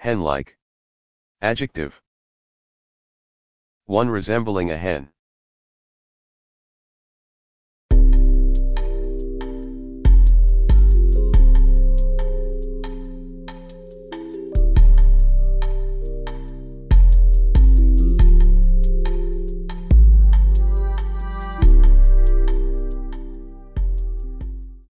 Hen-like. Adjective. One resembling a hen.